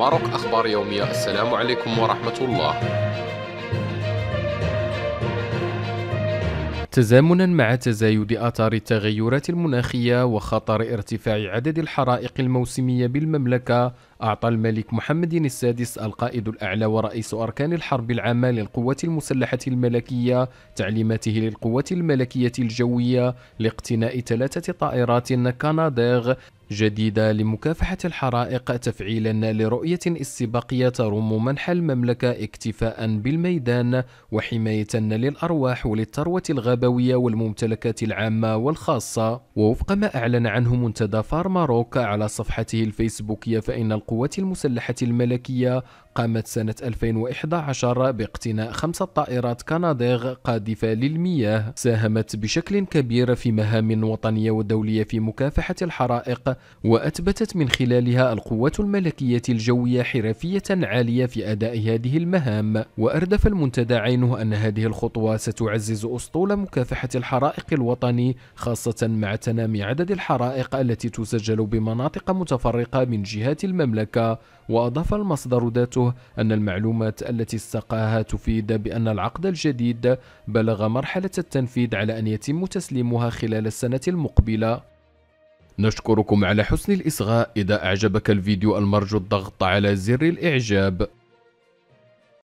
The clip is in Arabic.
ماروك أخبار يومية. السلام عليكم ورحمة الله. تزامنا مع تزايد آثار التغيرات المناخية وخطر ارتفاع عدد الحرائق الموسمية بالمملكة أعطى الملك محمد السادس القائد الأعلى ورئيس أركان الحرب العامة للقوات المسلحة الملكية تعليماته للقوات الملكية الجوية لاقتناء ثلاثة طائرات كاناديغ جديدة لمكافحة الحرائق تفعيلا لرؤية استباقية تروم منح المملكة اكتفاء بالميدان وحماية للأرواح وللثروة الغابوية والممتلكات العامة والخاصة. ووفق ما أعلن عنه منتدى فارماروك على صفحته الفيسبوكية فإن القوات المسلحة الملكية. قامت سنة 2011 باقتناء خمسة طائرات Canadair قاذفة للمياه. ساهمت بشكل كبير في مهام وطنية ودولية في مكافحة الحرائق وأثبتت من خلالها القوات الملكية الجوية حرفية عالية في أداء هذه المهام. وأردف المنتدى عينه أن هذه الخطوة ستعزز أسطول مكافحة الحرائق الوطني خاصة مع تنامي عدد الحرائق التي تسجل بمناطق متفرقة من جهات المملكة وأضاف المصدر ذاته أن المعلومات التي استقاها تفيد بأن العقد الجديد بلغ مرحلة التنفيذ على أن يتم تسليمها خلال السنة المقبلة. نشكركم على حسن الإصغاء. إذا أعجبك الفيديو المرجو الضغط على زر الإعجاب.